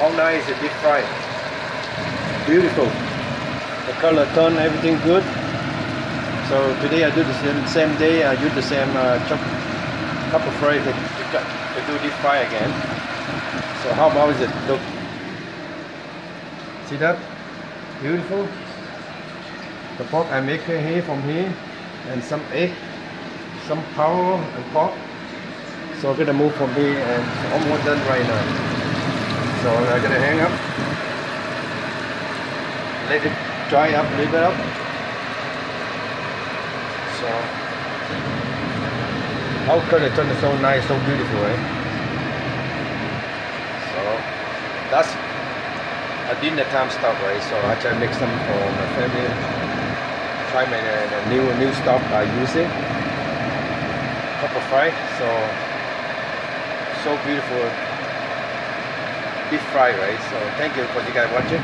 All nice, deep fried. Beautiful. The color tone, everything good. So today I do the same, same day. I use the same uh, chop, couple fry to, to, to do deep fry again. So how about is it? Look. See that? Beautiful. The pork I make here from here, and some egg, some power and pork. So I'm gonna move from here and almost done right now. So I'm gonna hang up, let it dry up, leave it up. So how could it turn so nice, so beautiful, right? So that's a dinner time stuff, right? So I try to make some for my family. Try my uh, new new stuff I use it. Couple fry, so so beautiful deep fry right so thank you for you guys watching